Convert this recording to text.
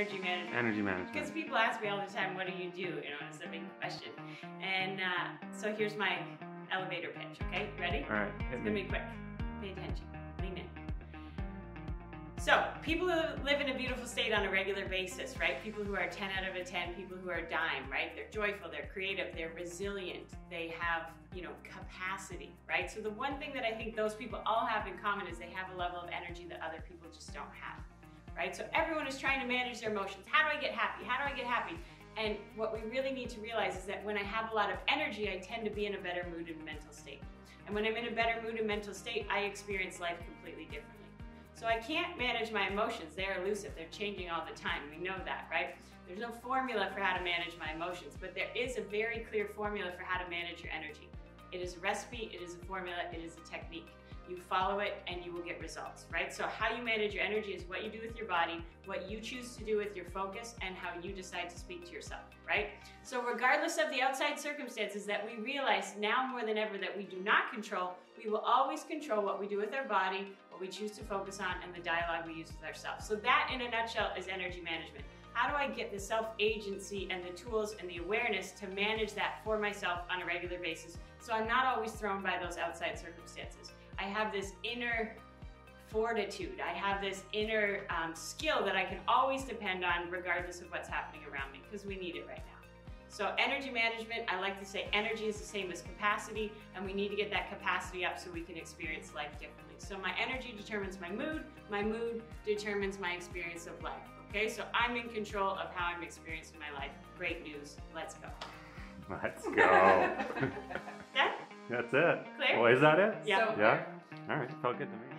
energy management. Energy management. Because people ask me all the time, what do you do? You know, it's a big question. And uh, so here's my elevator pitch, okay? Ready? All right, It's gonna be quick. Pay attention. Lean in. So, people who live in a beautiful state on a regular basis, right? People who are 10 out of a 10, people who are dime, right? They're joyful, they're creative, they're resilient, they have, you know, capacity, right? So, the one thing that I think those people all have in common is they have a level of energy that other people just don't have, right? So, everyone is trying to manage their emotions. How do I get happy? How do I get happy? And what we really need to realize is that when I have a lot of energy, I tend to be in a better mood and mental state. And when I'm in a better mood and mental state, I experience life completely differently. So I can't manage my emotions. They're elusive, they're changing all the time. We know that, right? There's no formula for how to manage my emotions, but there is a very clear formula for how to manage your energy. It is a recipe, it is a formula, it is a technique. You follow it and you will get results, right? So, how you manage your energy is what you do with your body, what you choose to do with your focus, and how you decide to speak to yourself, right? So, regardless of the outside circumstances that we realize now more than ever that we do not control, we will always control what we do with our body, what we choose to focus on, and the dialogue we use with ourselves. So, that in a nutshell is energy management. How do I get the self agency and the tools and the awareness to manage that for myself on a regular basis so I'm not always thrown by those outside circumstances? I have this inner fortitude. I have this inner um, skill that I can always depend on regardless of what's happening around me because we need it right now. So energy management, I like to say energy is the same as capacity and we need to get that capacity up so we can experience life differently. So my energy determines my mood, my mood determines my experience of life. Okay, so I'm in control of how I'm experiencing my life. Great news, let's go. Let's go. That That's it. Clear? Oh, is that it? Yeah. So Yeah? All right, felt good to me.